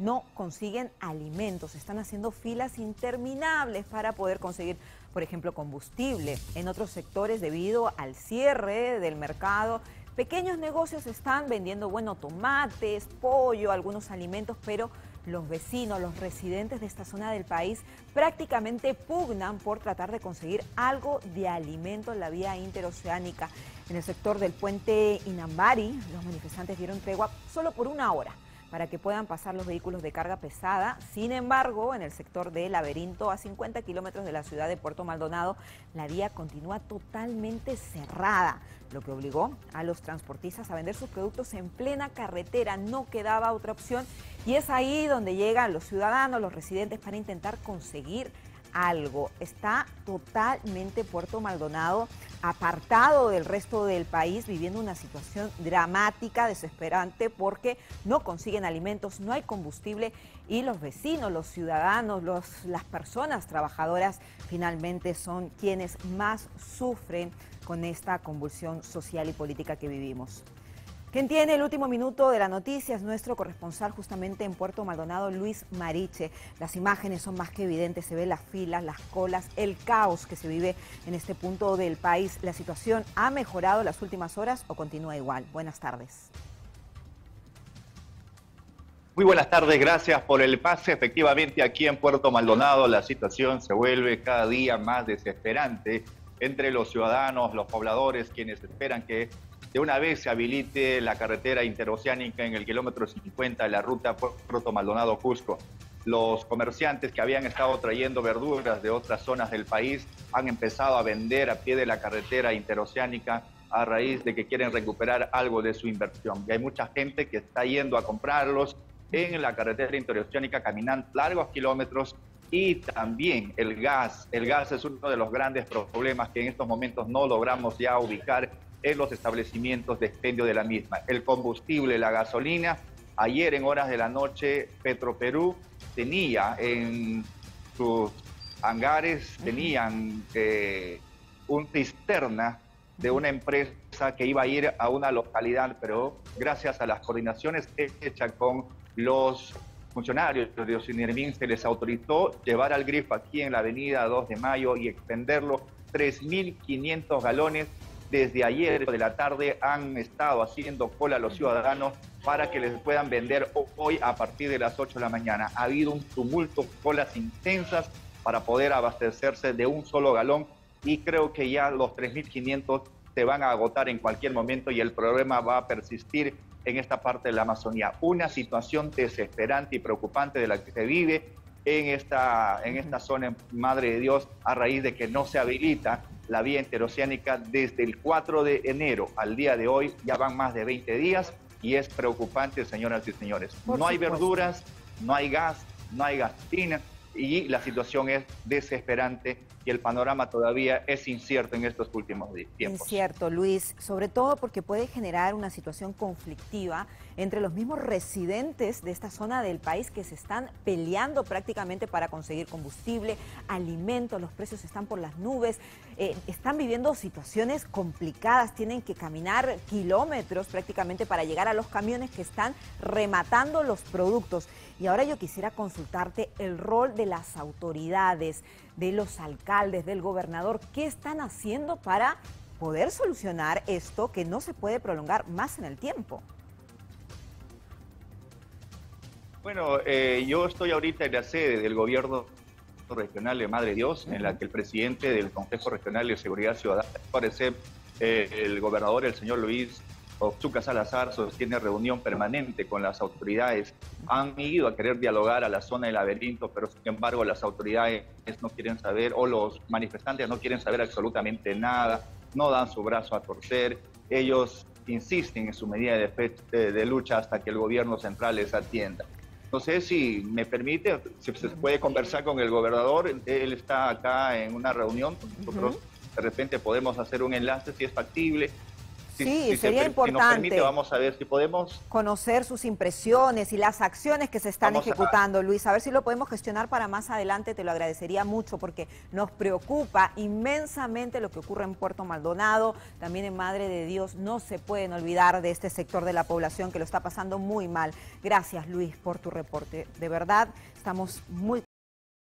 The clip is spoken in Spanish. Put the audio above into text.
no consiguen alimentos, están haciendo filas interminables para poder conseguir, por ejemplo, combustible. En otros sectores, debido al cierre del mercado, pequeños negocios están vendiendo, bueno, tomates, pollo, algunos alimentos, pero los vecinos, los residentes de esta zona del país prácticamente pugnan por tratar de conseguir algo de alimento en la vía interoceánica. En el sector del puente Inambari, los manifestantes dieron tregua solo por una hora para que puedan pasar los vehículos de carga pesada. Sin embargo, en el sector de Laberinto, a 50 kilómetros de la ciudad de Puerto Maldonado, la vía continúa totalmente cerrada, lo que obligó a los transportistas a vender sus productos en plena carretera. No quedaba otra opción y es ahí donde llegan los ciudadanos, los residentes, para intentar conseguir algo. Está totalmente Puerto Maldonado apartado del resto del país, viviendo una situación dramática, desesperante, porque no consiguen alimentos, no hay combustible y los vecinos, los ciudadanos, las personas trabajadoras finalmente son quienes más sufren con esta convulsión social y política que vivimos. Quien tiene el último minuto de la noticia es nuestro corresponsal justamente en Puerto Maldonado, Luis Mariche. Las imágenes son más que evidentes, se ven las filas, las colas, el caos que se vive en este punto del país. ¿La situación ha mejorado las últimas horas o continúa igual? Buenas tardes. Muy buenas tardes, gracias por el pase. Efectivamente, aquí en Puerto Maldonado la situación se vuelve cada día más desesperante entre los ciudadanos, los pobladores, quienes esperan que de una vez se habilite la carretera interoceánica en el kilómetro 50 de la ruta Puerto Maldonado-Cusco. Los comerciantes que habían estado trayendo verduras de otras zonas del país han empezado a vender a pie de la carretera interoceánica a raíz de que quieren recuperar algo de su inversión. Y hay mucha gente que está yendo a comprarlos en la carretera interoceánica caminando largos kilómetros y también el gas. El gas es uno de los grandes problemas que en estos momentos no logramos ya ubicar en los establecimientos de expendio de la misma. El combustible, la gasolina. Ayer en horas de la noche, Petroperú tenía en sus hangares, tenían eh, un cisterna de una empresa que iba a ir a una localidad, pero gracias a las coordinaciones hechas con los funcionarios de Osinermin se les autorizó llevar al grifo aquí en la avenida 2 de Mayo y expenderlo 3.500 galones desde ayer de la tarde han estado haciendo cola a los ciudadanos para que les puedan vender hoy a partir de las 8 de la mañana. Ha habido un tumulto, colas intensas para poder abastecerse de un solo galón y creo que ya los 3.500 se van a agotar en cualquier momento y el problema va a persistir en esta parte de la Amazonía. Una situación desesperante y preocupante de la que se vive en esta, en esta zona, Madre de Dios, a raíz de que no se habilita la vía interoceánica desde el 4 de enero al día de hoy. Ya van más de 20 días y es preocupante, señoras y señores. no hay verduras, no hay gas, no hay gasolina y la situación es desesperante y el panorama todavía es incierto en estos últimos tiempos. Incierto, Luis, sobre todo porque puede generar una situación conflictiva entre los mismos residentes de esta zona del país que se están peleando prácticamente para conseguir combustible, alimentos, los precios están por las nubes, eh, están viviendo situaciones complicadas, tienen que caminar kilómetros prácticamente para llegar a los camiones que están rematando los productos. Y ahora yo quisiera consultarte el rol de las autoridades, de los alcaldes, del gobernador, ¿qué están haciendo para poder solucionar esto que no se puede prolongar más en el tiempo? Bueno, eh, yo estoy ahorita en la sede del gobierno regional de Madre Dios, en la que el presidente del Consejo Regional de Seguridad Ciudadana, parece eh, el gobernador, el señor Luis Ochuca Salazar, sostiene reunión permanente con las autoridades. Han ido a querer dialogar a la zona del laberinto, pero sin embargo las autoridades no quieren saber, o los manifestantes no quieren saber absolutamente nada, no dan su brazo a torcer. Ellos insisten en su medida de, de lucha hasta que el gobierno central les atienda. No sé si me permite, si se puede conversar con el gobernador. Él está acá en una reunión. Nosotros de repente podemos hacer un enlace si es factible. Sí, sería importante. vamos a ver si podemos conocer sus impresiones y las acciones que se están ejecutando, Luis. A ver si lo podemos gestionar para más adelante, te lo agradecería mucho porque nos preocupa inmensamente lo que ocurre en Puerto Maldonado, también en Madre de Dios. No se pueden olvidar de este sector de la población que lo está pasando muy mal. Gracias, Luis, por tu reporte. De verdad, estamos muy